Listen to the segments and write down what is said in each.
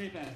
szépen!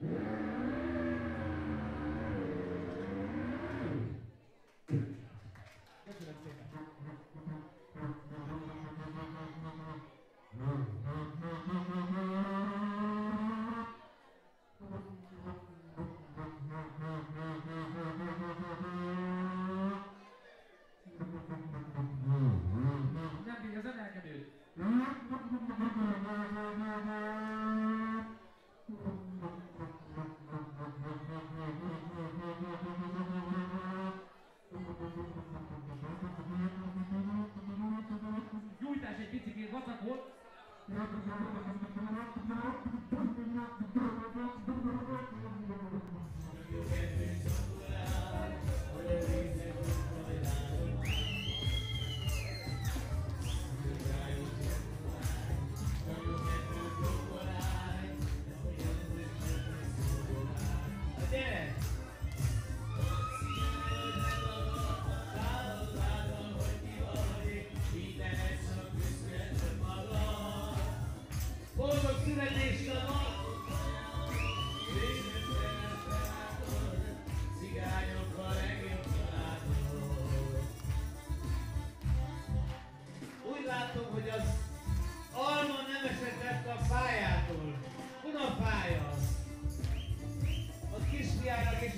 Yeah.